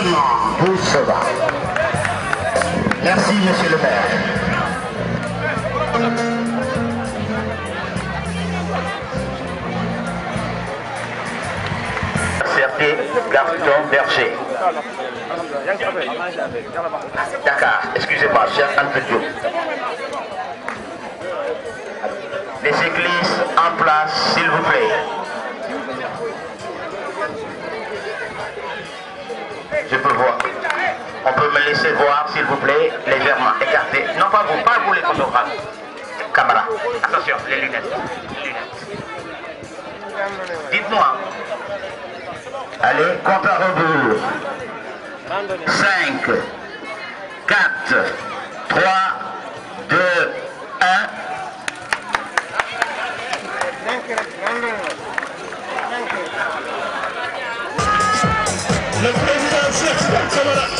Doucement. Merci, monsieur le maire. Certé, Garton, Berger. Dakar, excusez-moi, cher Diop. Les cyclistes en place, s'il vous plaît. Je peux voir. On peut me laisser voir, s'il vous plaît, légèrement écartés. Non, pas vous, pas vous les photographes. Caméra. Attention, les lunettes. Les lunettes. Dites-moi. Allez, compte à rebours. 5, 4, 3, 2, 1. Le 貴様だ。